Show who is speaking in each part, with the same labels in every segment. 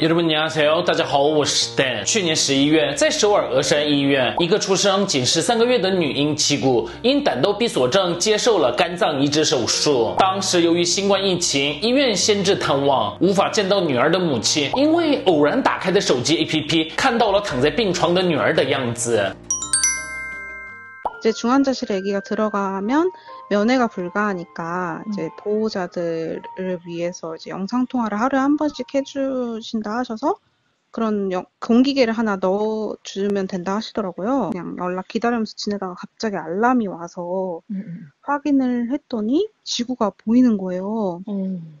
Speaker 1: 友们，你好，大家好，我是 Dan。去年十一月，在首尔峨山医院，一个出生仅十三个月的女婴七谷，因胆窦闭锁症接受了肝脏移植手术。当时由于新冠疫情，医院限制探望，无法见到女儿的母亲。因为偶然打开的手机 APP，看到了躺在病床的女儿的样子。
Speaker 2: 이제중환자실에아기가들어가면 면회가 불가하니까 이제 보호자들을 위해서 이제 영상 통화를 하루에 한 번씩 해주신다 하셔서 그런 영, 공기계를 하나 넣어주면 된다 하시더라고요. 그냥 연락 기다리면서 지내다가 갑자기 알람이 와서 음, 음. 확인을 했더니 지구가 보이는 거예요. 음.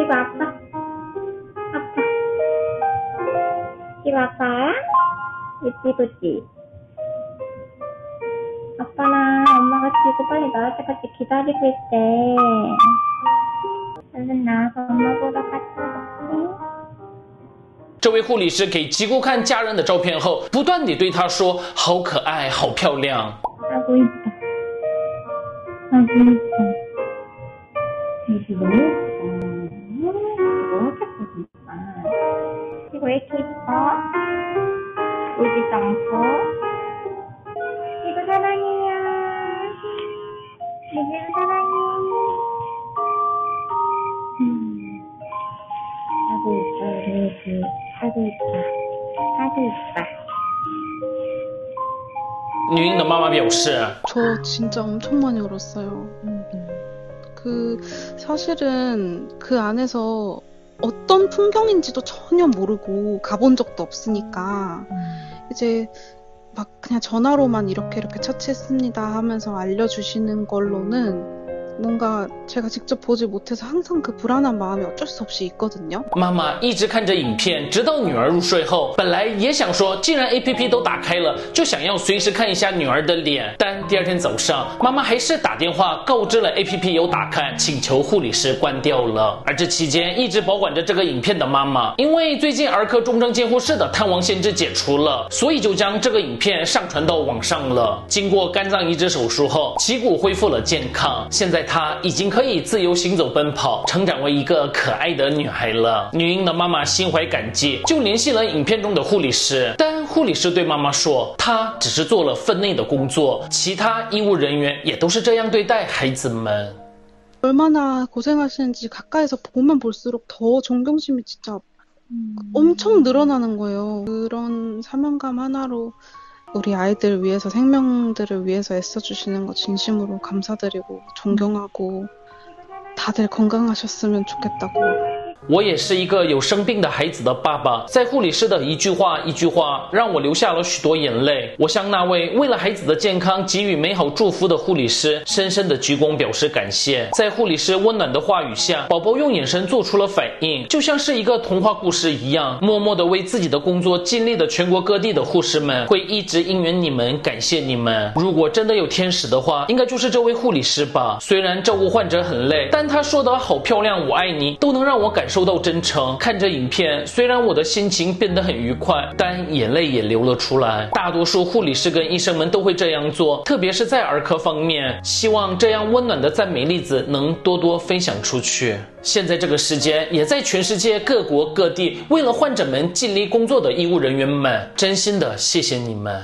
Speaker 3: 이거 아빠? 아빠. 이거 아빠야? 이찌구찌. 아빠랑 엄마가 지구 빨리 나올 때까지 기다리고 있대. 얼른 나와서 엄마 보러 가자.
Speaker 1: 这位护理师给吉姑看家人的照片后，不断地对她说：“好可爱，好漂亮。”
Speaker 3: 하 고있다하고있다이거너무 왜 이렇게 이뻐? 울지도 않고 이거 사랑해요 이거 사랑해 음. 하고 있어 우리 애기 하고 있다 하고 있다
Speaker 1: 女婴的妈妈表示：“저
Speaker 2: 진짜 엄청 많이 울었어요. 그 사실은 그 안에서 어떤 풍경인지도 전혀 모르고 가본 적도 없으니까 음. 이제 막 그냥 전화로만 이렇게 이렇게 처치했습니다 하면서 알려주시는 걸로는
Speaker 1: 妈妈一直看着影片，直到女儿入睡后。本来也想说，既然 A P P 都打开了，就想要随时看一下女儿的脸。但第二天早上，妈妈还是打电话告知了 A P P 有打开，请求护理师关掉了。而这期间一直保管着这个影片的妈妈，因为最近儿科重症监护室的探望限制解除了，所以就将这个影片上传到网上了。经过肝脏移植手术后，脊骨恢复了健康，现在她已经可以。可以自由行走、奔跑，成长为一个可爱的女孩了。女婴的妈妈心怀感激，就联系了影片中的护理师。但护理师对妈妈说，她只是做了分内的工作，其他医务人员也都是这样对待孩子们。
Speaker 2: 얼마나고생하시는지가까이서보면볼수록더존경심이진짜엄청늘어나는거예요그런사명감하나로 우리 아이들 위해서 생명들을 위해서 애써주시는 거 진심으로 감사드리고 존경하고 다들 건강하셨으면 좋겠다고
Speaker 1: 我也是一个有生病的孩子的爸爸，在护理师的一句话一句话，让我流下了许多眼泪。我向那位为了孩子的健康给予美好祝福的护理师深深的鞠躬，表示感谢。在护理师温暖的话语下，宝宝用眼神做出了反应，就像是一个童话故事一样。默默的为自己的工作尽力的全国各地的护士们，会一直应援你们，感谢你们。如果真的有天使的话，应该就是这位护理师吧。虽然照顾患者很累，但他说的好漂亮，我爱你，都能让我感受。到真诚，看着影片，虽然我的心情变得很愉快，但眼泪也流了出来。大多数护理师跟医生们都会这样做，特别是在儿科方面。希望这样温暖的赞美例子能多多分享出去。现在这个时间，也在全世界各国各地为了患者们尽力工作的医务人员们，真心的谢谢你们。